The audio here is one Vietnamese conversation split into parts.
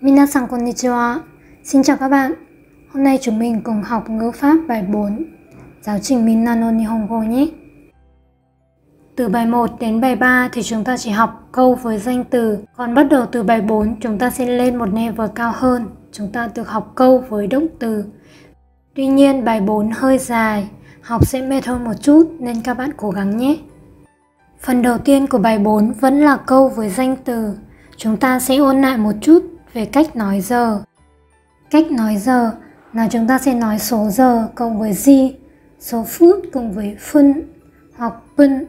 Minasan konnichiwa. Xin chào các bạn. Hôm nay chúng mình cùng học ngữ pháp bài 4. Giáo trình Minna no Nihongo nhé. Từ bài 1 đến bài 3 thì chúng ta chỉ học câu với danh từ, còn bắt đầu từ bài 4 chúng ta sẽ lên một level cao hơn. Chúng ta được học câu với động từ. Tuy nhiên bài 4 hơi dài, học sẽ mệt hơn một chút nên các bạn cố gắng nhé. Phần đầu tiên của bài 4 vẫn là câu với danh từ. Chúng ta sẽ ôn lại một chút về cách nói giờ. Cách nói giờ là chúng ta sẽ nói số giờ cộng với gì, số phút cùng với phân hoặc pun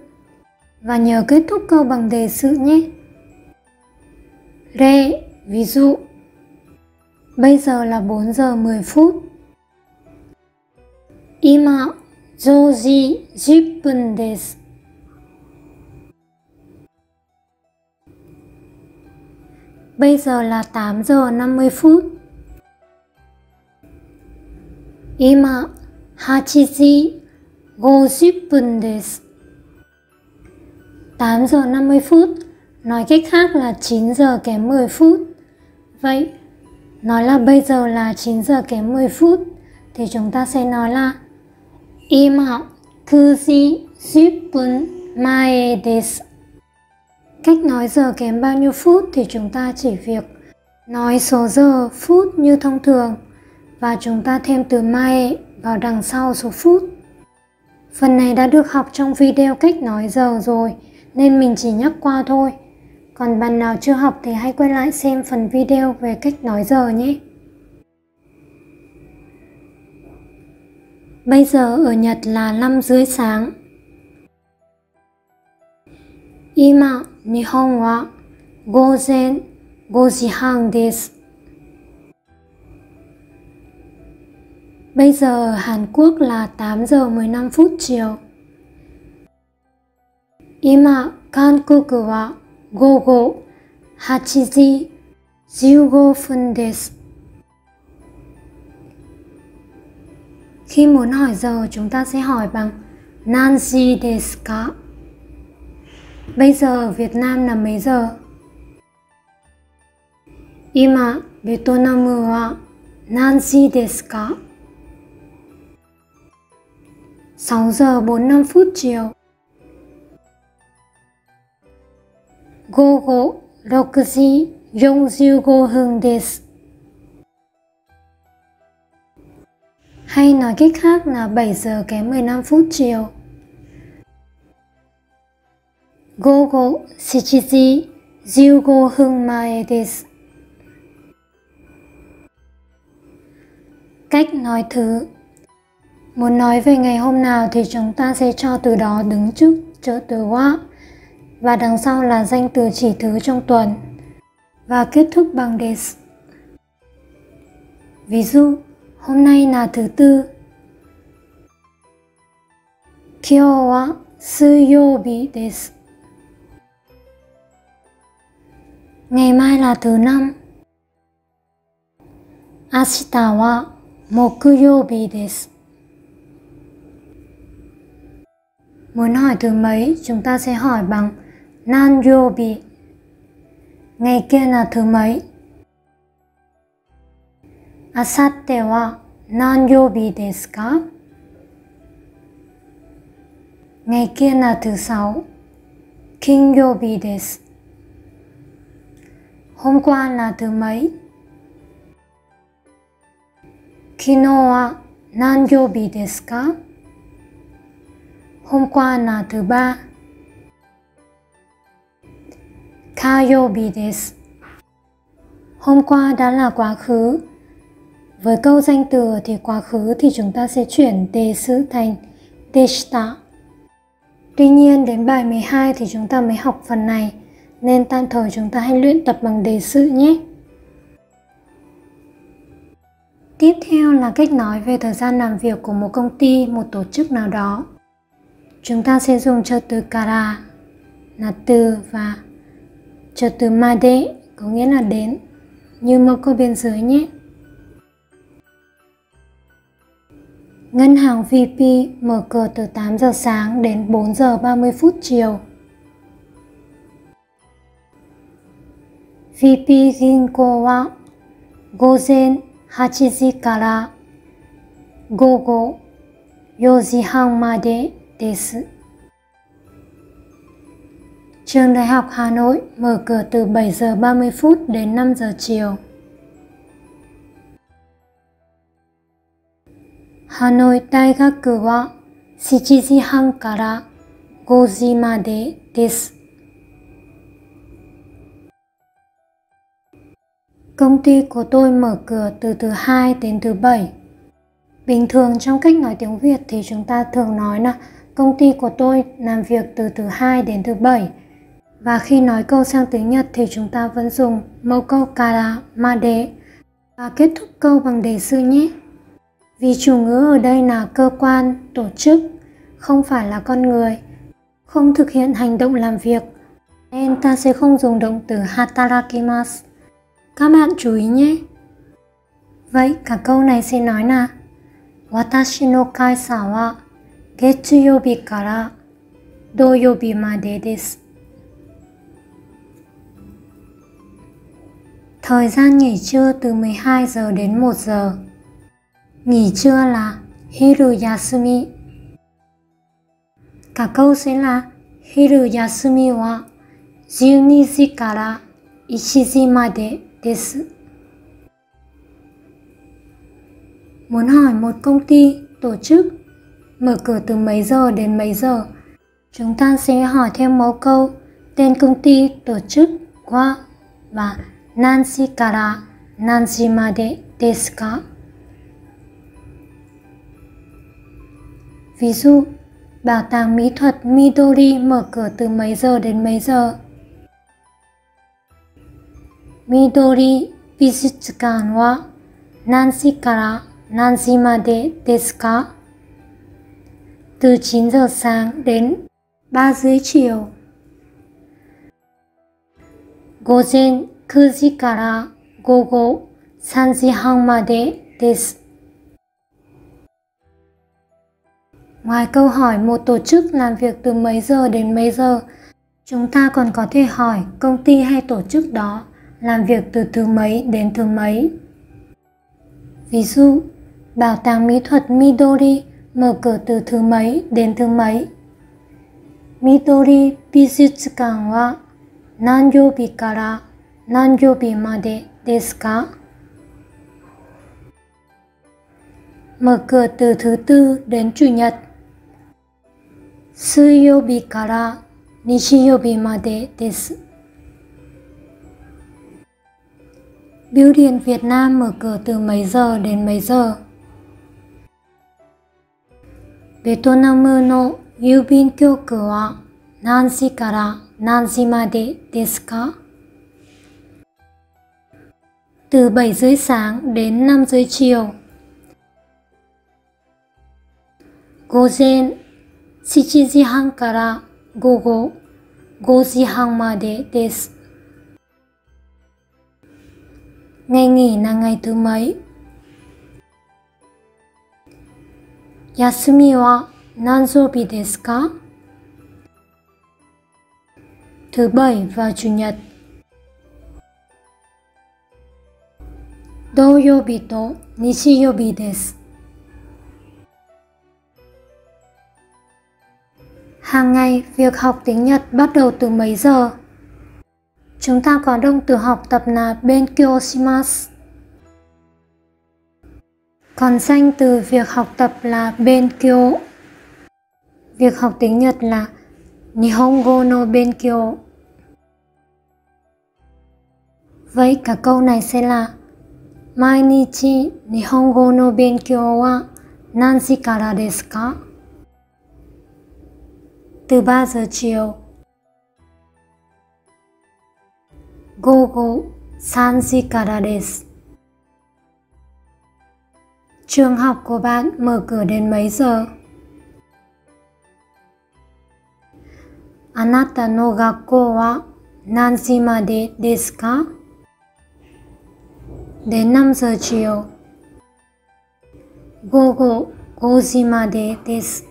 và nhớ kết thúc câu bằng đề sự nhé. Re, ví dụ Bây giờ là 4 giờ 10 phút. Ima, joji 10分です。 Bây giờ là 8 giờ 50 phút. Ima 8時50分です。8 giờ 50 phút, nói cách khác là 9 giờ kém 10 phút. Vậy, nói là bây giờ là 9 giờ kém 10 phút thì chúng ta sẽ nói là Ima 9時10分前です。 Cách nói giờ kém bao nhiêu phút thì chúng ta chỉ việc nói số giờ, phút như thông thường và chúng ta thêm từ may vào đằng sau số phút. Phần này đã được học trong video cách nói giờ rồi, nên mình chỉ nhắc qua thôi. Còn bạn nào chưa học thì hãy quay lại xem phần video về cách nói giờ nhé. Bây giờ ở Nhật là 5 rưỡi sáng. Ima 日本は午前5時半です。Bây giờ Hàn Quốc là 8 giờ 15 phút chiều. 今、韓国は午後8時15分です。Khi muốn hỏi giờ chúng ta sẽ hỏi bằng Nanji desu ka? Bây giờ ở Việt Nam là mấy giờ? Ima Vietnam wa nanji desu ka? 6 giờ 45 phút chiều. Gogo 6時45分です。Hay nói cách khác là 7 giờ kém 15 phút chiều. 午後7時15分前です。Cách nói thứ Muốn nói về ngày hôm nào thì chúng ta sẽ cho từ đó đứng trước trợ từ wa và đằng sau là danh từ chỉ thứ trong tuần và kết thúc bằng des. Ví dụ, hôm nay là thứ tư. Kyou wa suyoubi desu. Ngày mai là thứ năm. Ashita wa mokuyobi desu. Muốn hỏi thứ mấy, chúng ta sẽ hỏi bằng nanyobi. Ngày kia là thứ mấy? Asatte wa nanyobi desu ka? Ngày kia là thứ sáu. Kinyobi desu. Hôm qua là thứ mấy? Kino wa nanyobi desu ka? Hôm qua là thứ ba. Kayobi desu. Hôm qua đã là quá khứ. Với câu danh từ thì quá khứ thì chúng ta sẽ chuyển đề desu thành deshita. Tuy nhiên đến bài 12 thì chúng ta mới học phần này nên tạm thời chúng ta hãy luyện tập bằng đề sự nhé. Tiếp theo là cách nói về thời gian làm việc của một công ty, một tổ chức nào đó. Chúng ta sẽ dùng trợ từ kara là từ và trợ từ made có nghĩa là đến như mẫu câu bên dưới nhé. Ngân hàng VP mở cửa từ 8 giờ sáng đến 4 giờ 30 phút chiều. VP 銀行は Gozen hachizi kara gogo yoji han made desu. Trường Đại học Hà Nội mở cửa từ 7 giờ 30 phút đến 5 giờ chiều. Hà Nội Đại học wa 7時半から5時までです。Công ty của tôi mở cửa từ thứ hai đến thứ bảy. Bình thường trong cách nói tiếng Việt thì chúng ta thường nói là công ty của tôi làm việc từ thứ hai đến thứ bảy. Và khi nói câu sang tiếng Nhật thì chúng ta vẫn dùng mẫu câu kara made và kết thúc câu bằng đề sư nhé. Vì chủ ngữ ở đây là cơ quan, tổ chức, không phải là con người, không thực hiện hành động làm việc, nên ta sẽ không dùng động từ hatarakimasu. Các bạn chú ý nhé. Vậy cả câu này sẽ nói là Watashi no kaisa wa getsuyobi kara doyobi made desu. Thời gian nghỉ trưa từ 12 giờ đến 1 giờ. Nghỉ trưa là hiru yasumi. Cả câu sẽ là hiru yasumi wa 12時から1時まで です。Muốn hỏi một công ty, tổ chức mở cửa từ mấy giờ đến mấy giờ, chúng ta sẽ hỏi thêm mẫu câu tên công ty, tổ chức, qua và nanshi kara nanshi made desu ka? Ví dụ, bảo tàng mỹ thuật Midori mở cửa từ mấy giờ đến mấy giờ? Midori 美術館は何時から何時までですか Từ 9 giờ sáng đến 3 rưỡi chiều. 午前9時から午後3時半までです。Ngoài câu hỏi một tổ chức làm việc từ mấy giờ đến mấy giờ, chúng ta còn có thể hỏi công ty hay tổ chức đó làm việc từ thứ mấy đến thứ mấy. Ví dụ, bảo tàng mỹ thuật Midori mở cửa từ thứ mấy đến thứ mấy. Midori Bizutsukan wa nanyobi kara nanyobi made desu ka? Mở cửa từ thứ tư đến chủ nhật. Suyobi kara nishiyobi made desu. Bưu điện Việt Nam mở cửa từ mấy giờ đến mấy giờ? Vietnamu no yubin kyoku wa nanshi kara nanshi made desu ka? Từ 7 rưỡi sáng đến 5 rưỡi chiều. Gozen 7時半から午後5時半までです。 Ngày nghỉ là ngày thứ mấy? Yasumi wa nanzobi desu ka? Thứ bảy và chủ nhật. Doyobi to nishiyobi desu. Hàng ngày, việc học tiếng Nhật bắt đầu từ mấy giờ? Chúng ta có động từ học tập là benkyo shimasu. Còn danh từ việc học tập là benkyo. Việc học tiếng Nhật là Nihongo no benkyo. Vậy cả câu này sẽ là Mainichi Nihongo no benkyo wa nanshi kara desu ka? Từ 3 giờ chiều 午後3時からです。Trường học của bạn mở cửa đến mấy giờ? Anata no gakkou wa nanshi made desu ka? Đến 5 giờ chiều. Gogo 5時までです。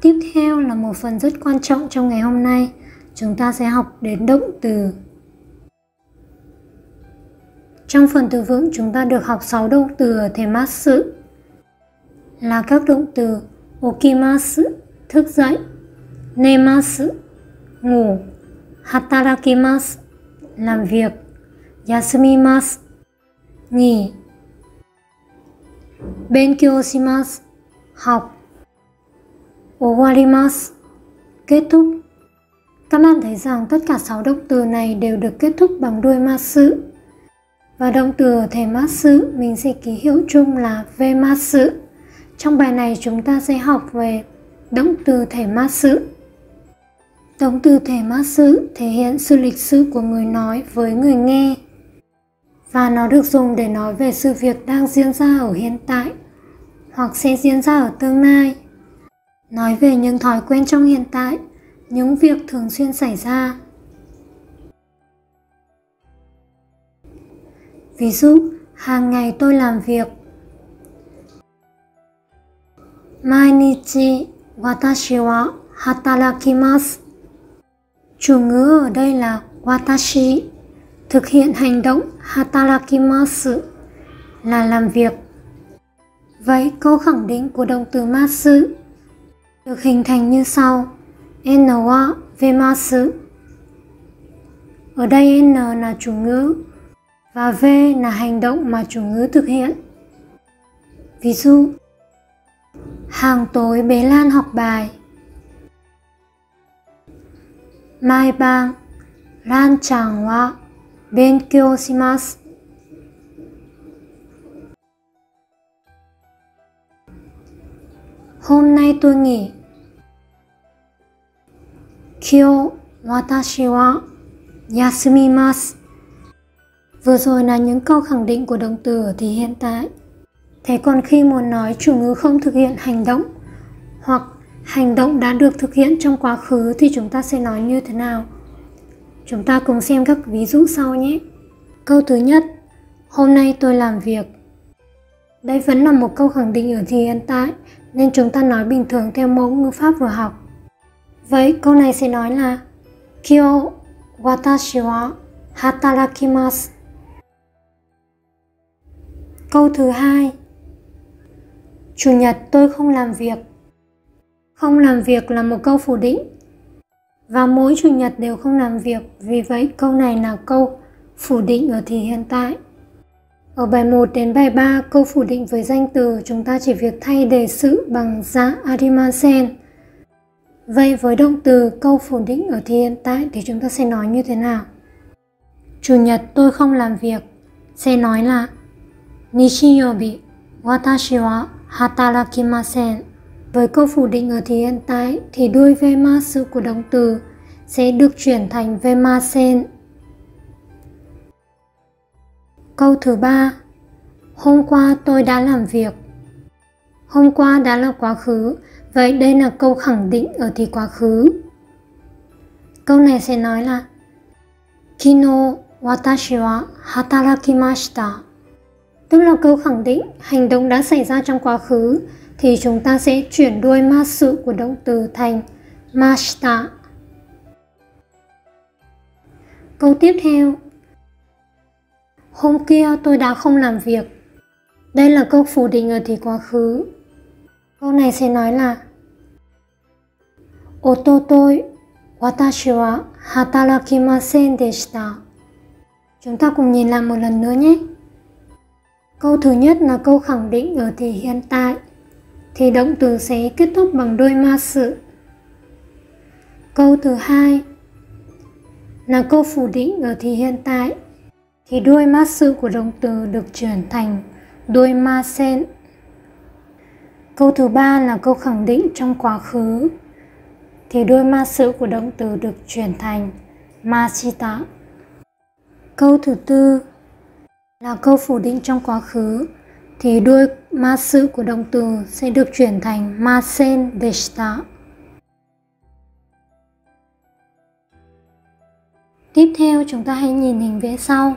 Tiếp theo là một phần rất quan trọng trong ngày hôm nay. Chúng ta sẽ học đến động từ. Trong phần từ vựng chúng ta được học 6 động từ ở thể masu là các động từ okimasu, thức dậy, nemasu, ngủ, hatarakimasu, làm việc, yasumimasu, nghỉ, benkyou shimasu, học, owarimasu, kết thúc. Các bạn thấy rằng tất cả 6 động từ này đều được kết thúc bằng đuôi masu. Và động từ ở thể masu mình sẽ ký hiệu chung là vemasu. Trong bài này chúng ta sẽ học về động từ thể masu. Động từ thể masu thể hiện sự lịch sự của người nói với người nghe và nó được dùng để nói về sự việc đang diễn ra ở hiện tại hoặc sẽ diễn ra ở tương lai. Nói về những thói quen trong hiện tại, những việc thường xuyên xảy ra. Ví dụ, hàng ngày tôi làm việc. Mainichi watashi wa hatarakimasu. Chủ ngữ ở đây là watashi, thực hiện hành động hatarakimasu là làm việc. Vậy câu khẳng định của động từ masu được hình thành như sau. N wa vemasu. Ở đây N là chủ ngữ và V là hành động mà chủ ngữ thực hiện. Ví dụ, hàng tối bé Lan học bài. Mai bang, Lan chàng wa benkyou shimasu. Hôm nay tôi nghỉ. Kyo watashi wa yasumimasu. Vừa rồi là những câu khẳng định của động từ ở thì hiện tại. Thế còn khi muốn nói chủ ngữ không thực hiện hành động hoặc hành động đã được thực hiện trong quá khứ thì chúng ta sẽ nói như thế nào? Chúng ta cùng xem các ví dụ sau nhé. Câu thứ nhất, hôm nay tôi làm việc. Đây vẫn là một câu khẳng định ở thì hiện tại nên chúng ta nói bình thường theo mẫu ngữ pháp vừa học. Vậy câu này sẽ nói là Kyo watashi wa hatarakimasu. Câu thứ hai Chủ nhật tôi không làm việc. Không làm việc là một câu phủ định. Và mỗi chủ nhật đều không làm việc, vì vậy câu này là câu phủ định ở thì hiện tại. Ở bài 1 đến bài 3, câu phủ định với danh từ chúng ta chỉ việc thay đề sự bằng ra arimasen. Vậy với động từ câu phủ định ở thì hiện tại thì chúng ta sẽ nói như thế nào? Chủ nhật tôi không làm việc sẽ nói là Nishiyobi watashi wa hatarakimasen. Với câu phủ định ở thì hiện tại thì đuôi vemasu của động từ sẽ được chuyển thành vemasen. Câu thứ ba Hôm qua tôi đã làm việc. Hôm qua đã là quá khứ, vậy đây là câu khẳng định ở thì quá khứ. Câu này sẽ nói là, Kino, watashi wa hatarakimashita tức là câu khẳng định hành động đã xảy ra trong quá khứ thì chúng ta sẽ chuyển đuôi ma sự của động từ thành mashita. Câu tiếp theo, Hôm kia tôi đã không làm việc. Đây là câu phủ định ở thì quá khứ. Câu này sẽ nói là Oto tôi. Chúng ta cùng nhìn lại một lần nữa nhé. Câu thứ nhất là câu khẳng định ở thì hiện tại, thì động từ sẽ kết thúc bằng đôi ma sự. Câu thứ hai là câu phủ định ở thì hiện tại, thì đuôi ma sự của động từ được chuyển thành đuôi ma sen. Câu thứ ba là câu khẳng định trong quá khứ, thì đuôi ma sự của động từ được chuyển thành masita. Câu thứ tư là câu phủ định trong quá khứ thì đuôi ma sự của động từ sẽ được chuyển thành masen deshita. Tiếp theo chúng ta hãy nhìn hình vẽ sau.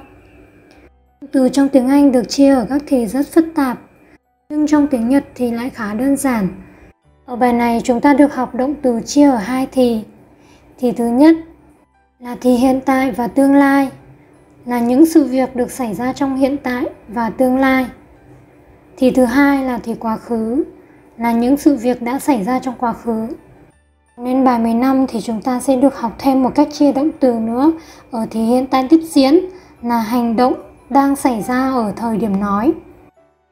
Từ trong tiếng Anh được chia ở các thì rất phức tạp, nhưng trong tiếng Nhật thì lại khá đơn giản. Ở bài này chúng ta được học động từ chia ở hai thì. Thì thứ nhất là thì hiện tại và tương lai là những sự việc được xảy ra trong hiện tại và tương lai. Thì thứ hai là thì quá khứ là những sự việc đã xảy ra trong quá khứ. Nên bài 15 thì chúng ta sẽ được học thêm một cách chia động từ nữa ở thì hiện tại tiếp diễn là hành động đang xảy ra ở thời điểm nói.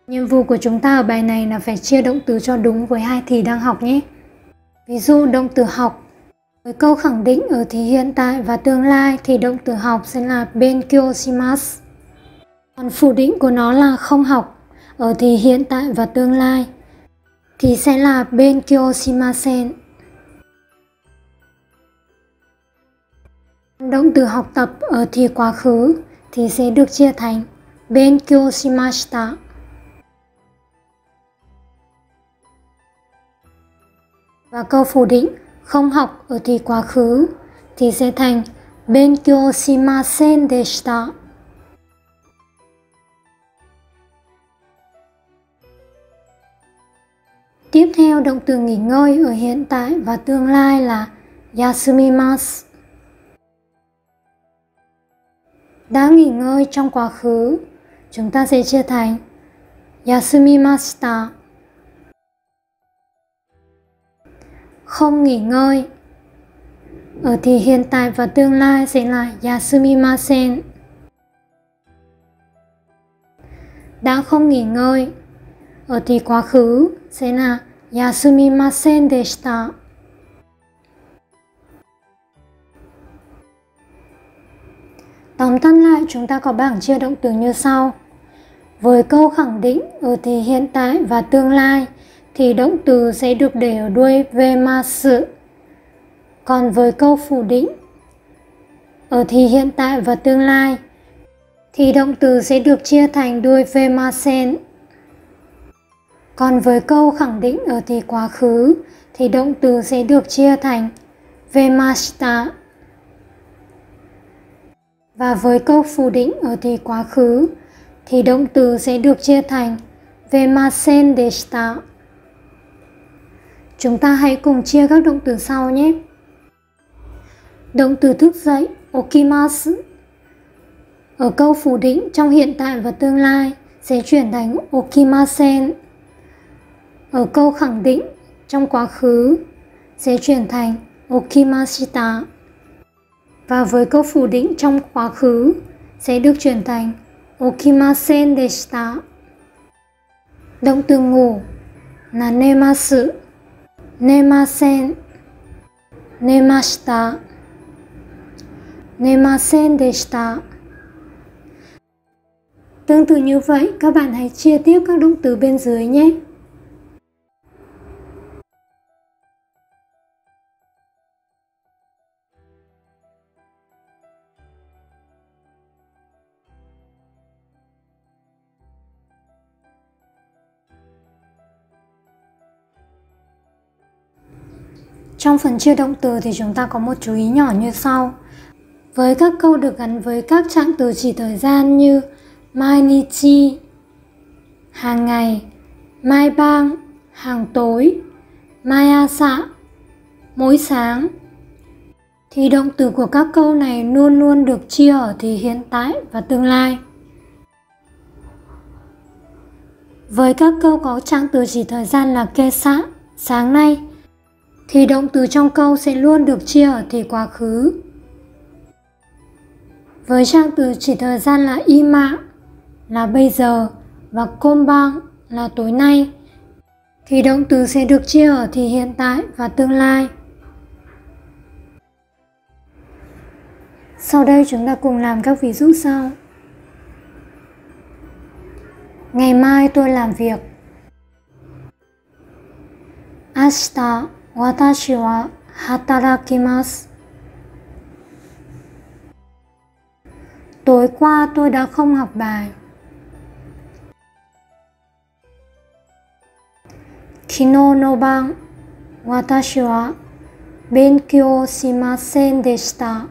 Nhiệm vụ của chúng ta ở bài này là phải chia động từ cho đúng với hai thì đang học nhé. Ví dụ, động từ học với câu khẳng định ở thì hiện tại và tương lai thì động từ học sẽ là benkyo shimasu. Còn phủ định của nó là không học, ở thì hiện tại và tương lai thì sẽ là benkyo shimasen. Động từ học tập ở thì quá khứ thì sẽ được chia thành benkyo shimashita. Và câu phủ định không học ở thì quá khứ thì sẽ thành benkyo shimasen deshita. Tiếp theo động từ nghỉ ngơi ở hiện tại và tương lai là yasumimasu. Đã nghỉ ngơi trong quá khứ, chúng ta sẽ chia thành yasumimashita. Không nghỉ ngơi. Ở thì hiện tại và tương lai sẽ là yasumimasen. Đã không nghỉ ngơi. Ở thì quá khứ sẽ là yasumimasen deshita. Tóm tắt lại, chúng ta có bảng chia động từ như sau. Với câu khẳng định ở thì hiện tại và tương lai thì động từ sẽ được để ở đuôi về ma sự Còn với câu phủ định, ở thì hiện tại và tương lai, thì động từ sẽ được chia thành đuôi về ma sen Còn với câu khẳng định ở thì quá khứ, thì động từ sẽ được chia thành vemashita. Và với câu phủ định ở thì quá khứ, thì động từ sẽ được chia thành vemasen deshita. Chúng ta hãy cùng chia các động từ sau nhé. Động từ thức dậy, okimasu. Ở câu phủ định trong hiện tại và tương lai sẽ chuyển thành okimasen. Ở câu khẳng định trong quá khứ sẽ chuyển thành okimashita. Và với câu phủ định trong quá khứ sẽ được chuyển thành okimasen deshita. Động từ ngủ là nemasu, nemasen, nemashita, nemasen deshita. Tương tự như vậy, các bạn hãy chia tiếp các động từ bên dưới nhé. Trong phần chia động từ thì chúng ta có một chú ý nhỏ như sau. Với các câu được gắn với các trạng từ chỉ thời gian như mainichi, hàng ngày, mai bang, hàng tối, mai asa, mỗi sáng, thì động từ của các câu này luôn luôn được chia ở thì hiện tại và tương lai. Với các câu có trạng từ chỉ thời gian là kesa, sáng nay, thì động từ trong câu sẽ luôn được chia ở thì quá khứ. Với trạng từ chỉ thời gian là ima, là bây giờ, và kombang là tối nay, thì động từ sẽ được chia ở thì hiện tại và tương lai. Sau đây chúng ta cùng làm các ví dụ sau. Ngày mai tôi làm việc. asta 私は働きます。Tối qua tôi đã không học bài. 昨日の晩、私は勉強しませんでした。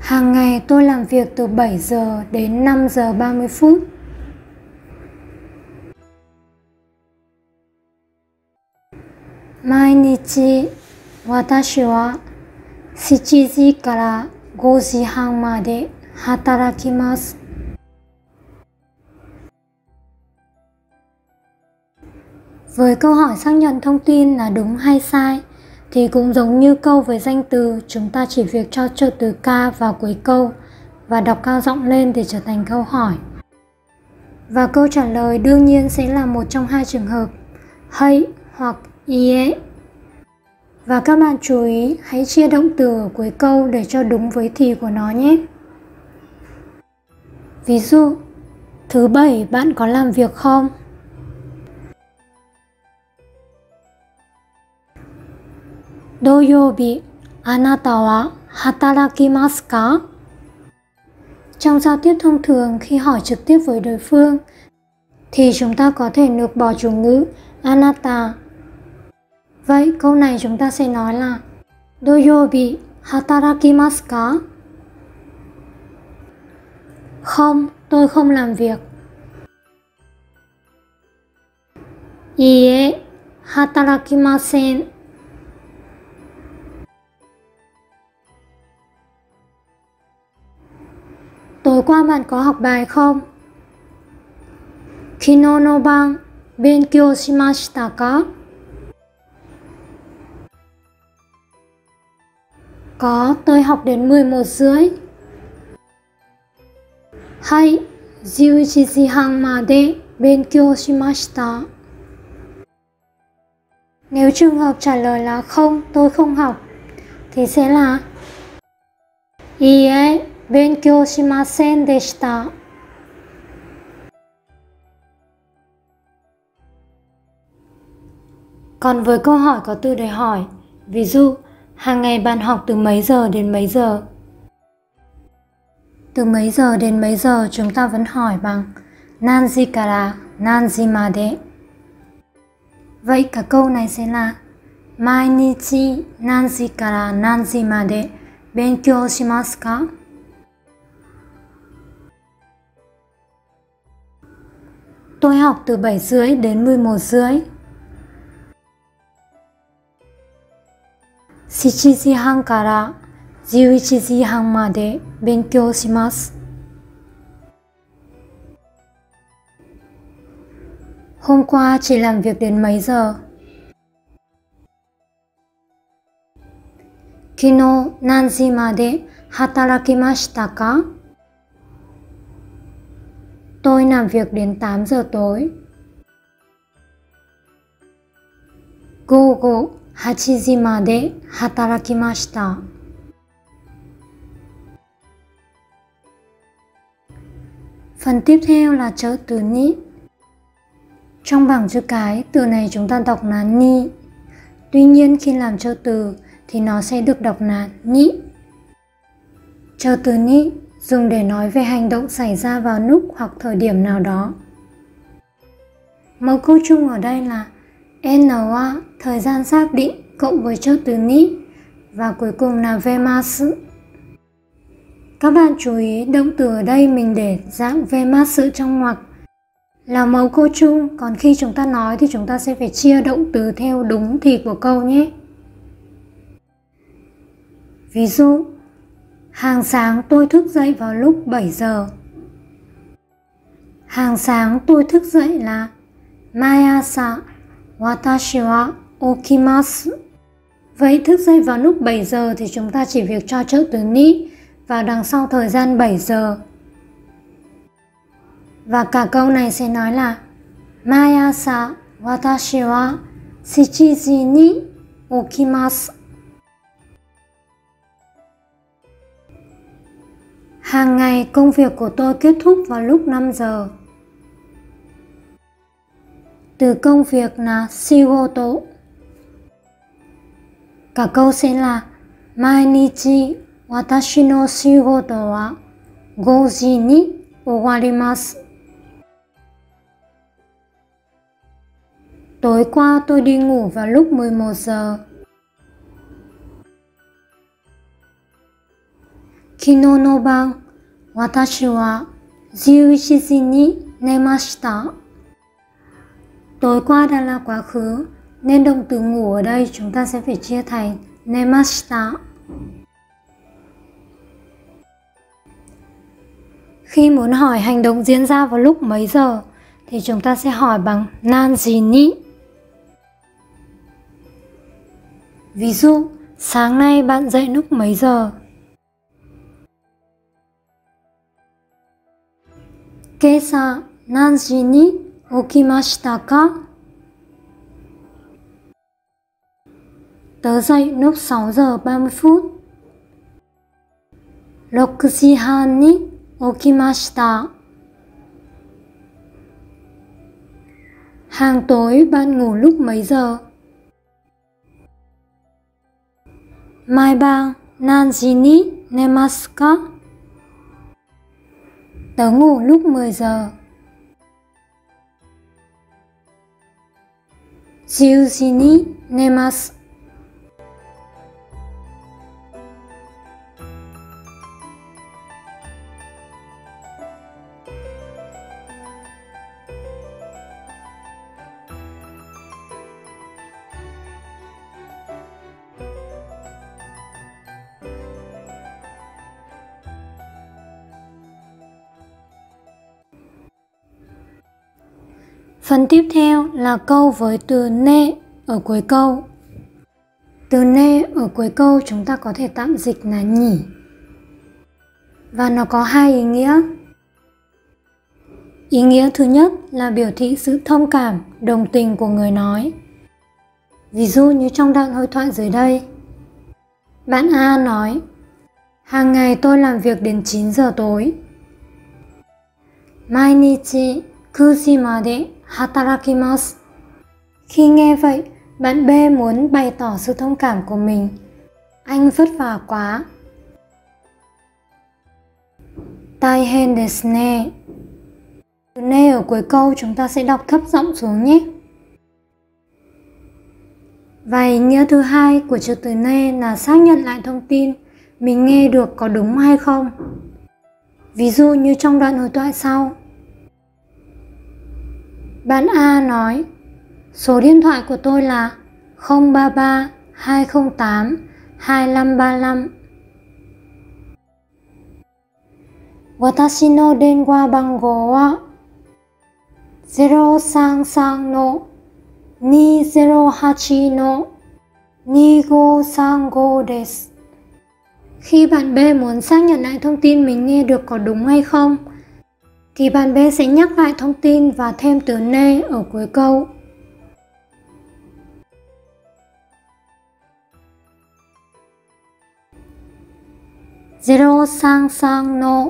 Hàng ngày tôi làm việc từ 7 giờ đến 5 giờ 30 phút. 毎日私は 7時から5時半まで働きます。Với câu hỏi xác nhận thông tin là đúng hay sai thì cũng giống như câu với danh từ, chúng ta chỉ việc cho trợ từ ca vào cuối câu và đọc cao giọng lên để trở thành câu hỏi. Và câu trả lời đương nhiên sẽ là một trong hai trường hợp, hay hoặc ie. Và các bạn chú ý, hãy chia động từ ở cuối câu để cho đúng với thì của nó nhé. Ví dụ, thứ bảy bạn có làm việc không? Do Doyobi, anata wa hatarakimasu ka? Trong giao tiếp thông thường khi hỏi trực tiếp với đối phương thì chúng ta có thể lược bỏ chủ ngữ anata Vậy câu này chúng ta sẽ nói là Doyobi hatarakimasu ka? Không, tôi không làm việc. Ie hatarakimasen. Tối qua bạn có học bài không? Kino no ban benkyou shimashita ka? Có, tôi học đến 11 rưỡi. Hai, 11時半まで勉強しました。Nếu trường hợp trả lời là không, tôi không học thì sẽ là いいえ、勉強しませんでした。Còn với câu hỏi có từ để hỏi, ví dụ, hàng ngày bạn học từ mấy giờ đến mấy giờ? Từ mấy giờ đến mấy giờ chúng ta vẫn hỏi bằng nanji kara nanji made. Vậy cả câu này sẽ là Mainichi nanji kara nanji made benkyou shimasu ka? Tôi học từ 7 rưỡi đến 11 rưỡi. 7時半から11時半まで勉強します。Hôm qua chị làm việc đến mấy giờ? 昨日何時まで働きましたか Tôi làm việc đến 8 giờ tối. 午後8時まで働きました。Phần tiếp theo là trợ từ ni. Trong bảng chữ cái, từ này chúng ta đọc là ni. Tuy nhiên khi làm trợ từ thì nó sẽ được đọc là ni. Trợ từ ni dùng để nói về hành động xảy ra vào lúc hoặc thời điểm nào đó. Mẫu câu chung ở đây là NA thời gian xác định cộng với trợ từ ni và cuối cùng là vemasu. Các bạn chú ý động từ ở đây mình để dạng vemasu trong ngoặc là mẫu câu chung, còn khi chúng ta nói thì chúng ta sẽ phải chia động từ theo đúng thì của câu nhé. Ví dụ, hàng sáng tôi thức dậy vào lúc 7 giờ. Hàng sáng tôi thức dậy là Mayasa watashi wa okimasu. Vậy thức dậy vào lúc 7 giờ thì chúng ta chỉ việc cho trợ từ ni vào đằng sau thời gian 7 giờ. Và cả câu này sẽ nói là, Mayasa watashi wa shichiji ni okimasu. Hàng ngày công việc của tôi kết thúc vào lúc 5 giờ Từ công việc là shigoto. Cả câu sẽ là Mainichi watashi no shigoto wa 5時に終わります。Tối qua tôi đi ngủ vào lúc 11 giờ. 昨日の晩、私は11時に寝ました。 Tối qua đã là quá khứ, nên động từ ngủ ở đây chúng ta sẽ phải chia thành nemashita. Khi muốn hỏi hành động diễn ra vào lúc mấy giờ thì chúng ta sẽ hỏi bằng nan ni. Ví dụ, sáng nay bạn dậy lúc mấy giờ? Kesa nan ni? okimashita ka? Tớ dậy lúc 6 giờ 30 phút. 6時半に起きました。Hàng tối bạn ngủ lúc mấy giờ? Mai bang nanji ni nemasu ka? Tớ ngủ lúc 10 giờ. しうしに寝ます。Phần tiếp theo là câu với từ ne ở cuối câu. Từ ne ở cuối câu chúng ta có thể tạm dịch là nhỉ. Và nó có hai ý nghĩa. Ý nghĩa thứ nhất là biểu thị sự thông cảm, đồng tình của người nói. Ví dụ như trong đoạn hội thoại dưới đây. Bạn A nói, hàng ngày tôi làm việc đến 9 giờ tối. Mainichi 9時まで hatarakimasu. Khi nghe vậy, bạn B muốn bày tỏ sự thông cảm của mình. Anh vất vả quá. Tai hen desu ne. Từ ne ở cuối câu chúng ta sẽ đọc thấp giọng xuống nhé. Và nghĩa thứ hai của chữ từ ne là xác nhận lại thông tin mình nghe được có đúng hay không. Ví dụ như trong đoạn hồi thoại sau, bạn A nói, số điện thoại của tôi là 033 208 2535. Watashi no denwa bango wa 033 no 208 no 2535 desu. Khi bạn B muốn xác nhận lại thông tin mình nghe được có đúng hay không, thì bạn B sẽ nhắc lại thông tin và thêm từ ne ở cuối câu. zero sang sang no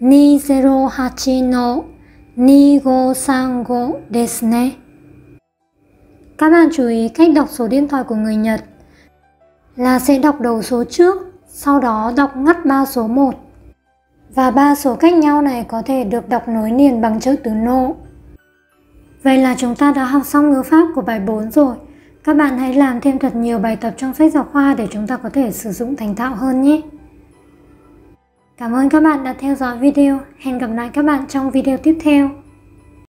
ni zero hachi no ni go sang go desu ne. Các bạn chú ý cách đọc số điện thoại của người Nhật là sẽ đọc đầu số trước, sau đó đọc ngắt ba số 1 và ba số cách nhau này có thể được đọc nối liền bằng chữ từ nô Vậy là chúng ta đã học xong ngữ pháp của bài 4 rồi. Các bạn hãy làm thêm thật nhiều bài tập trong sách giáo khoa để chúng ta có thể sử dụng thành thạo hơn nhé. Cảm ơn các bạn đã theo dõi video. Hẹn gặp lại các bạn trong video tiếp theo.